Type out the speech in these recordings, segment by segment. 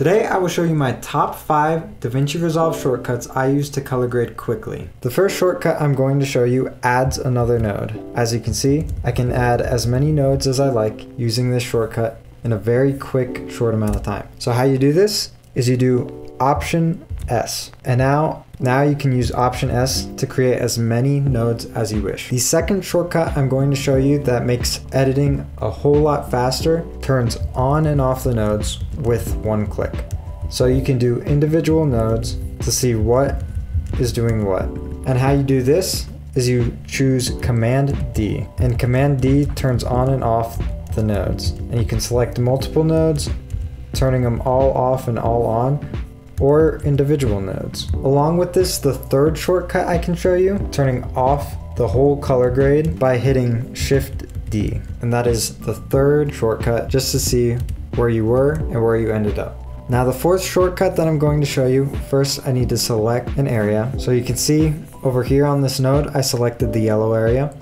Today I will show you my top 5 DaVinci Resolve shortcuts I use to color grade quickly. The first shortcut I'm going to show you adds another node. As you can see, I can add as many nodes as I like using this shortcut in a very quick short amount of time. So how you do this is you do Option S. And now, now you can use Option S to create as many nodes as you wish. The second shortcut I'm going to show you that makes editing a whole lot faster turns on and off the nodes with one click. So you can do individual nodes to see what is doing what. And how you do this is you choose Command D. And Command D turns on and off the nodes. And you can select multiple nodes, turning them all off and all on, or individual nodes. Along with this, the third shortcut I can show you, turning off the whole color grade by hitting Shift D. And that is the third shortcut just to see where you were and where you ended up. Now the fourth shortcut that I'm going to show you, first I need to select an area. So you can see over here on this node, I selected the yellow area.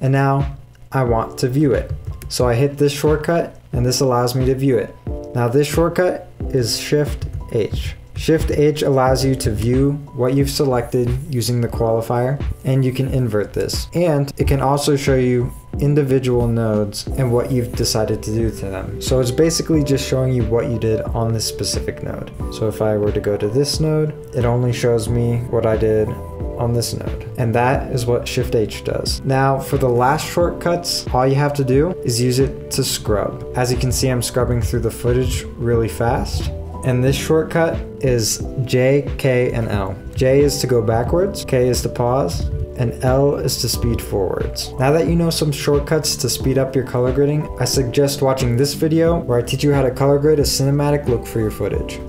And now I want to view it. So I hit this shortcut and this allows me to view it. Now this shortcut is Shift H. Shift H allows you to view what you've selected using the qualifier and you can invert this. And it can also show you individual nodes and what you've decided to do to them. So it's basically just showing you what you did on this specific node. So if I were to go to this node, it only shows me what I did on this node. And that is what Shift H does. Now for the last shortcuts, all you have to do is use it to scrub. As you can see, I'm scrubbing through the footage really fast. And this shortcut is J, K, and L. J is to go backwards, K is to pause, and L is to speed forwards. Now that you know some shortcuts to speed up your color grading, I suggest watching this video where I teach you how to color grade a cinematic look for your footage.